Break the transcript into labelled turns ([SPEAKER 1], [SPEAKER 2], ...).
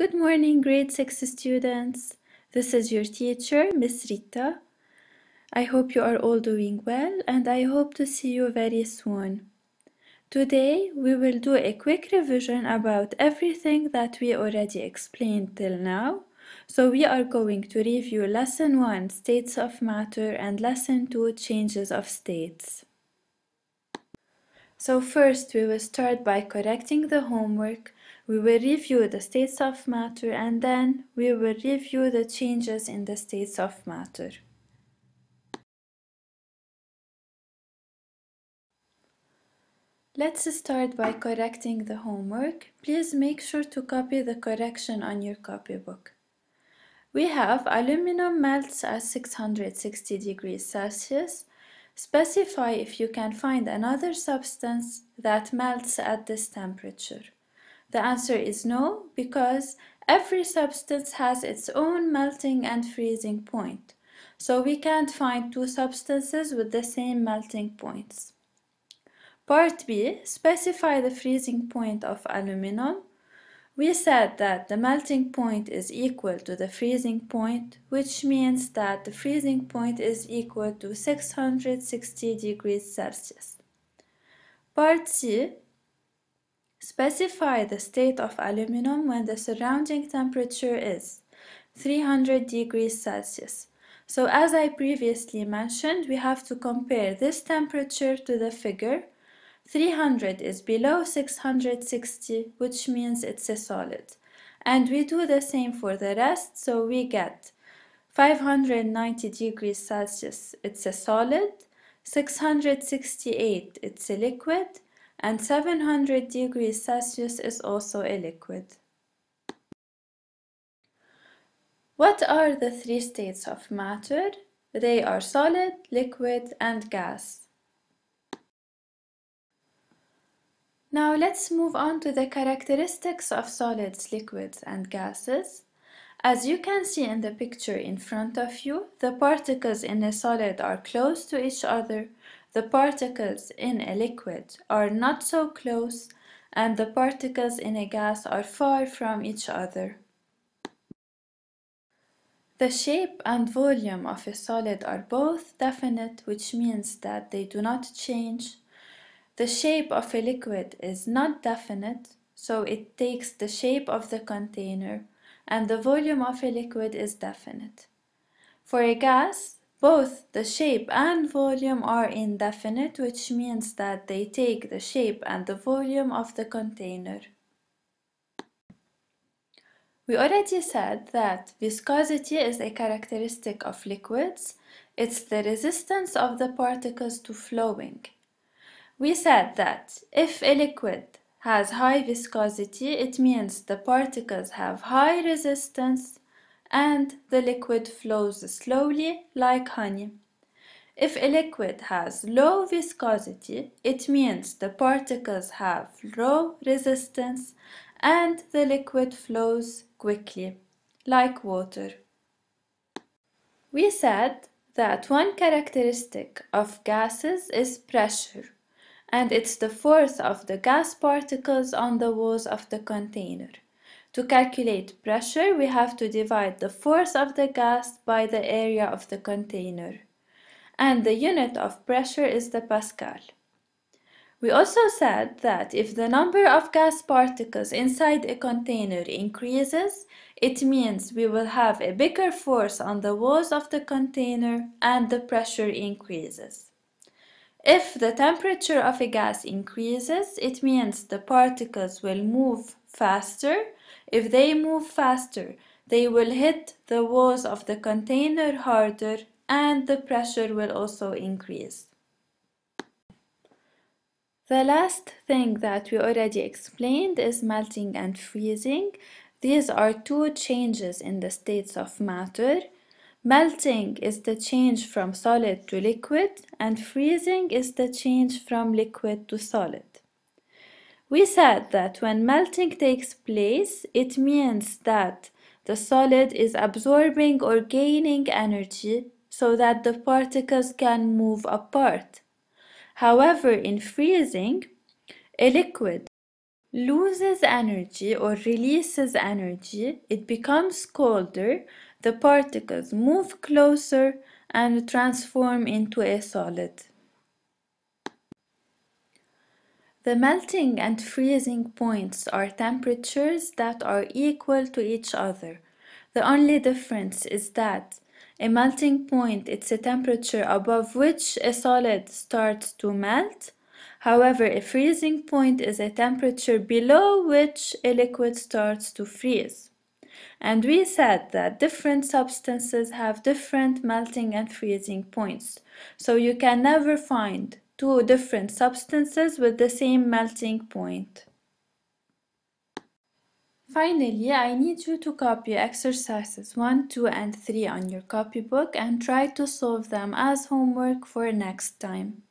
[SPEAKER 1] Good morning, grade 6 students. This is your teacher, Miss Rita. I hope you are all doing well and I hope to see you very soon. Today we will do a quick revision about everything that we already explained till now. So we are going to review lesson 1 states of matter and lesson 2 changes of states. So first we will start by correcting the homework we will review the states of matter and then we will review the changes in the states of matter. Let's start by correcting the homework. Please make sure to copy the correction on your copybook. We have aluminum melts at 660 degrees Celsius. Specify if you can find another substance that melts at this temperature. The answer is no, because every substance has its own melting and freezing point. So we can't find two substances with the same melting points. Part B, specify the freezing point of aluminum. We said that the melting point is equal to the freezing point, which means that the freezing point is equal to 660 degrees Celsius. Part C, Specify the state of aluminum when the surrounding temperature is 300 degrees Celsius. So as I previously mentioned, we have to compare this temperature to the figure. 300 is below 660, which means it's a solid. And we do the same for the rest, so we get 590 degrees Celsius, it's a solid, 668, it's a liquid, and 700 degrees Celsius is also a liquid. What are the three states of matter? They are solid, liquid, and gas. Now let's move on to the characteristics of solids, liquids, and gases. As you can see in the picture in front of you, the particles in a solid are close to each other the particles in a liquid are not so close and the particles in a gas are far from each other. The shape and volume of a solid are both definite, which means that they do not change. The shape of a liquid is not definite, so it takes the shape of the container, and the volume of a liquid is definite. For a gas, both the shape and volume are indefinite, which means that they take the shape and the volume of the container. We already said that viscosity is a characteristic of liquids. It's the resistance of the particles to flowing. We said that if a liquid has high viscosity, it means the particles have high resistance and the liquid flows slowly like honey. If a liquid has low viscosity, it means the particles have low resistance and the liquid flows quickly, like water. We said that one characteristic of gases is pressure, and it's the force of the gas particles on the walls of the container. To calculate pressure, we have to divide the force of the gas by the area of the container. And the unit of pressure is the Pascal. We also said that if the number of gas particles inside a container increases, it means we will have a bigger force on the walls of the container and the pressure increases. If the temperature of a gas increases, it means the particles will move faster if they move faster, they will hit the walls of the container harder and the pressure will also increase. The last thing that we already explained is melting and freezing. These are two changes in the states of matter. Melting is the change from solid to liquid and freezing is the change from liquid to solid. We said that when melting takes place, it means that the solid is absorbing or gaining energy so that the particles can move apart. However, in freezing, a liquid loses energy or releases energy, it becomes colder, the particles move closer and transform into a solid. The melting and freezing points are temperatures that are equal to each other. The only difference is that a melting point is a temperature above which a solid starts to melt. However, a freezing point is a temperature below which a liquid starts to freeze. And we said that different substances have different melting and freezing points. So you can never find two different substances with the same melting point. Finally, I need you to copy exercises 1, 2 and 3 on your copybook and try to solve them as homework for next time.